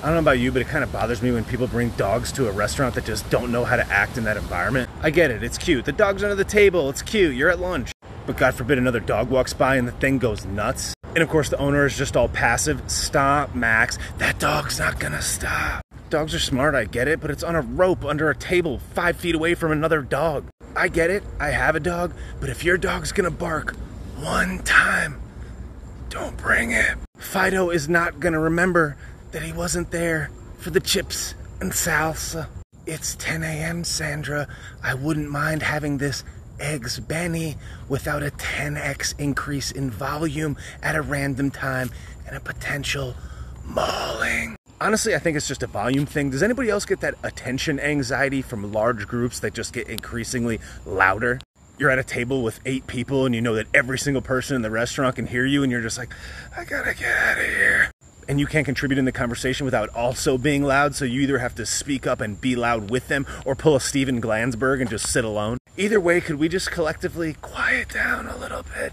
I don't know about you, but it kind of bothers me when people bring dogs to a restaurant that just don't know how to act in that environment. I get it, it's cute. The dog's under the table, it's cute, you're at lunch. But God forbid another dog walks by and the thing goes nuts. And of course, the owner is just all passive. Stop, Max. That dog's not gonna stop. Dogs are smart, I get it, but it's on a rope under a table five feet away from another dog. I get it, I have a dog, but if your dog's gonna bark one time, don't bring it. Fido is not gonna remember that he wasn't there for the chips and salsa. It's 10 a.m., Sandra. I wouldn't mind having this eggs Benny without a 10x increase in volume at a random time and a potential mauling. Honestly, I think it's just a volume thing. Does anybody else get that attention anxiety from large groups that just get increasingly louder? You're at a table with eight people and you know that every single person in the restaurant can hear you and you're just like, I gotta get out of here and you can't contribute in the conversation without also being loud, so you either have to speak up and be loud with them or pull a Steven Glansberg and just sit alone. Either way, could we just collectively quiet down a little bit?